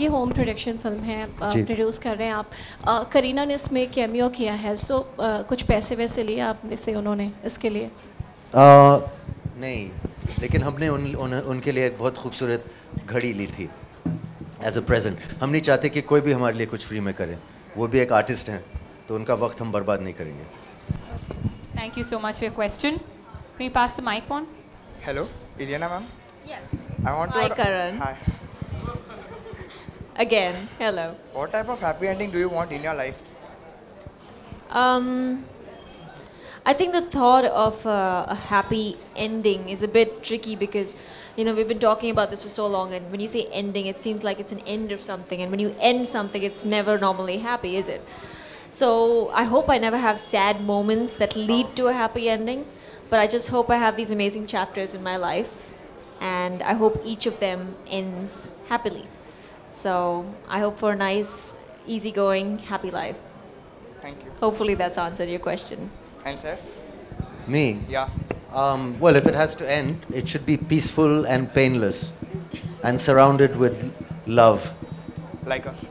ये home production film है produce कर रहे हैं आप अ, करीना ने इसमें कैमियो किया है सो कुछ पैसे वैसे लिए आपने से उन्होंने इसके लिए आ, नहीं लेकिन हमने उन, उन उनके लिए एक बहुत खूबसूरत घड़ी ली थी एज अ प्रेजेंट हम नहीं चाहते कि कोई भी हमारे लिए कुछ फ्री में करे वो भी एक आर्टिस्ट हैं तो उनका वक्त हम बर्बाद नहीं करेंगे thank you so much for question mic on? Hello, Iliana ma'am. Yes. I want Hi, to. Karan. Hi. Again, hello. What type of happy ending do you want in your life? Um, I think the thought of uh, a happy ending is a bit tricky because, you know, we've been talking about this for so long, and when you say ending, it seems like it's an end of something, and when you end something, it's never normally happy, is it? So I hope I never have sad moments that lead to a happy ending, but I just hope I have these amazing chapters in my life, and I hope each of them ends happily. So I hope for a nice, easygoing, happy life. Thank you. Hopefully that's answered your question. And sir? Me? Yeah. Um, well, if it has to end, it should be peaceful and painless and surrounded with love. Like us.